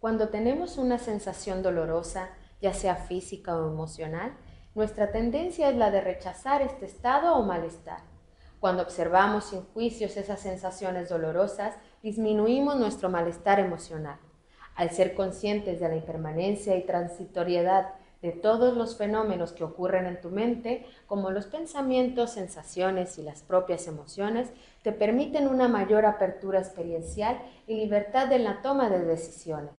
Cuando tenemos una sensación dolorosa, ya sea física o emocional, nuestra tendencia es la de rechazar este estado o malestar. Cuando observamos sin juicios esas sensaciones dolorosas, disminuimos nuestro malestar emocional. Al ser conscientes de la impermanencia y transitoriedad de todos los fenómenos que ocurren en tu mente, como los pensamientos, sensaciones y las propias emociones, te permiten una mayor apertura experiencial y libertad en la toma de decisiones.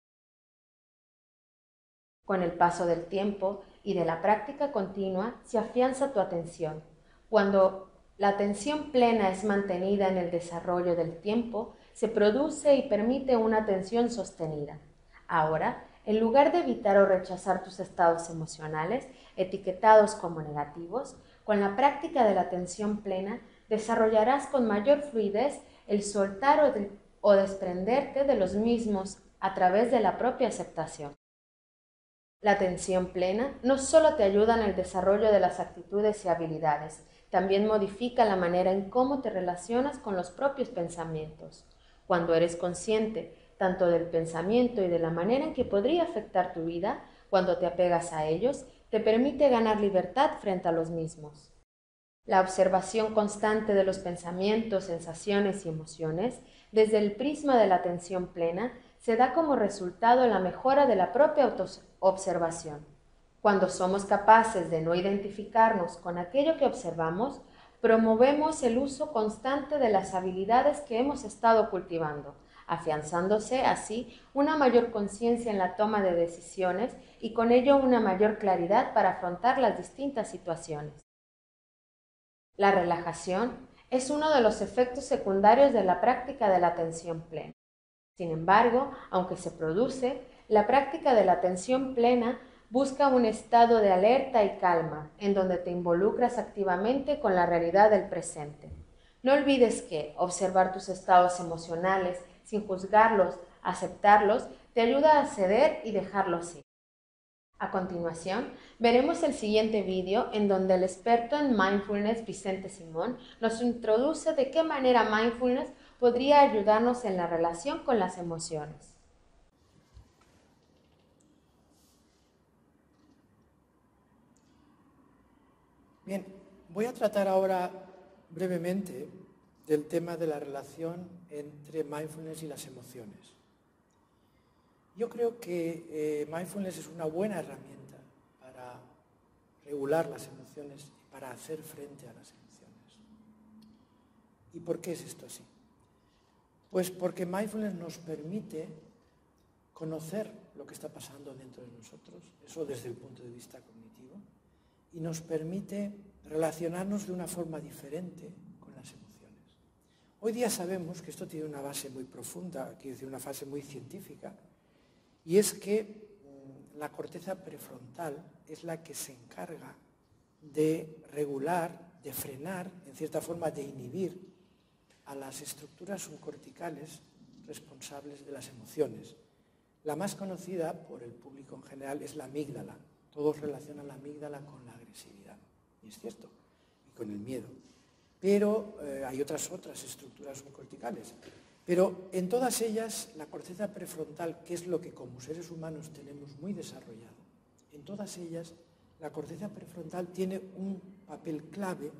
Con el paso del tiempo y de la práctica continua se afianza tu atención. Cuando la atención plena es mantenida en el desarrollo del tiempo, se produce y permite una atención sostenida. Ahora, en lugar de evitar o rechazar tus estados emocionales, etiquetados como negativos, con la práctica de la atención plena desarrollarás con mayor fluidez el soltar o, o desprenderte de los mismos a través de la propia aceptación. La atención plena no solo te ayuda en el desarrollo de las actitudes y habilidades, también modifica la manera en cómo te relacionas con los propios pensamientos. Cuando eres consciente tanto del pensamiento y de la manera en que podría afectar tu vida, cuando te apegas a ellos, te permite ganar libertad frente a los mismos. La observación constante de los pensamientos, sensaciones y emociones, desde el prisma de la atención plena, se da como resultado la mejora de la propia observación. Cuando somos capaces de no identificarnos con aquello que observamos, promovemos el uso constante de las habilidades que hemos estado cultivando, afianzándose así una mayor conciencia en la toma de decisiones y con ello una mayor claridad para afrontar las distintas situaciones. La relajación es uno de los efectos secundarios de la práctica de la atención plena. Sin embargo, aunque se produce, la práctica de la atención plena busca un estado de alerta y calma, en donde te involucras activamente con la realidad del presente. No olvides que observar tus estados emocionales sin juzgarlos, aceptarlos, te ayuda a ceder y dejarlos ir. A continuación, veremos el siguiente vídeo en donde el experto en mindfulness Vicente Simón nos introduce de qué manera mindfulness podría ayudarnos en la relación con las emociones. Bien, voy a tratar ahora brevemente del tema de la relación entre mindfulness y las emociones. Yo creo que eh, mindfulness es una buena herramienta para regular las emociones y para hacer frente a las emociones. ¿Y por qué es esto así? Pues porque mindfulness nos permite conocer lo que está pasando dentro de nosotros, eso desde el punto de vista cognitivo, y nos permite relacionarnos de una forma diferente con las emociones. Hoy día sabemos que esto tiene una base muy profunda, quiero decir, una fase muy científica, y es que mm, la corteza prefrontal es la que se encarga de regular, de frenar, en cierta forma de inhibir a las estructuras subcorticales responsables de las emociones. La más conocida por el público en general es la amígdala. Todos relacionan la amígdala con la agresividad, y es cierto, y con el miedo. Pero eh, hay otras otras estructuras subcorticales. Pero en todas ellas, la corteza prefrontal, que es lo que como seres humanos tenemos muy desarrollado, en todas ellas, la corteza prefrontal tiene un papel clave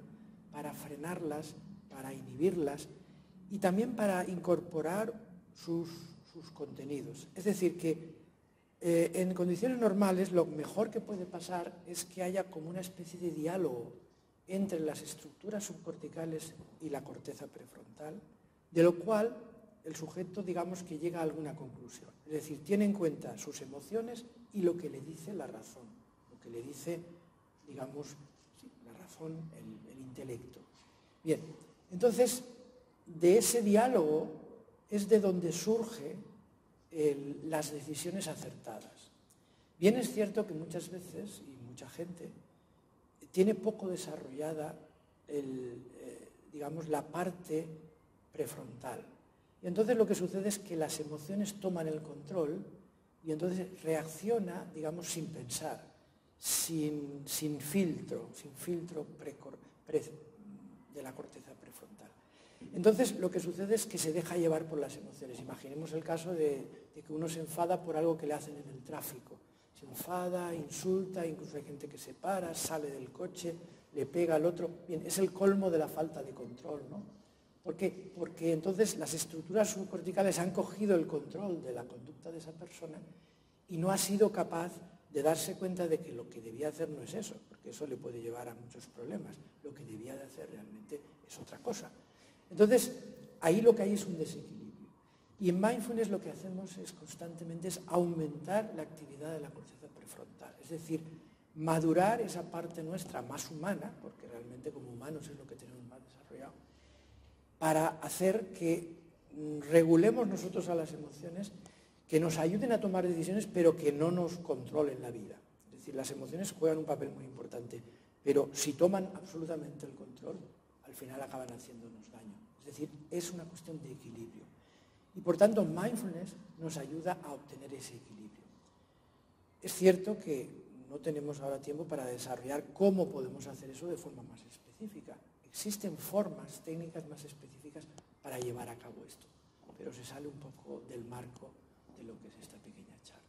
para frenarlas, para inhibirlas y también para incorporar sus, contenidos. Es decir, que eh, en condiciones normales lo mejor que puede pasar es que haya como una especie de diálogo entre las estructuras subcorticales y la corteza prefrontal, de lo cual el sujeto, digamos, que llega a alguna conclusión. Es decir, tiene en cuenta sus emociones y lo que le dice la razón, lo que le dice, digamos, la razón, el, el intelecto. Bien, entonces, de ese diálogo es de donde surgen las decisiones acertadas. Bien es cierto que muchas veces, y mucha gente, tiene poco desarrollada eh, digamos, la parte prefrontal. Y entonces lo que sucede es que las emociones toman el control y entonces reacciona, digamos, sin pensar, sin, filtro, sin filtro de la corteza prefrontal. Entonces lo que sucede es que se deja llevar por las emociones. Imaginemos el caso de, de que uno se enfada por algo que le hacen en el tráfico. Se enfada, insulta, incluso hay gente que se para, sale del coche, le pega al otro. Bien, es el colmo de la falta de control, ¿no? ¿Por qué? Porque entonces las estructuras subcorticales han cogido el control de la conducta de esa persona y no ha sido capaz de darse cuenta de que lo que debía hacer no es eso, porque eso le puede llevar a muchos problemas. Lo que debía de hacer realmente es otra cosa. Entonces, ahí lo que hay es un desequilibrio. Y en mindfulness lo que hacemos es constantemente es aumentar la actividad de la corteza prefrontal, es decir, madurar esa parte nuestra más humana, porque realmente como humanos es lo que tenemos más desarrollado, para hacer que regulemos nosotros a las emociones, que nos ayuden a tomar decisiones, pero que no nos controlen la vida. Es decir, las emociones juegan un papel muy importante, pero si toman absolutamente el control, al final acaban haciéndonos daño. Es decir, es una cuestión de equilibrio. Y por tanto, mindfulness nos ayuda a obtener ese equilibrio. Es cierto que no tenemos ahora tiempo para desarrollar cómo podemos hacer eso de forma más específica. Existen formas, técnicas más específicas para llevar a cabo esto, pero se sale un poco del marco de lo que es esta pequeña charla.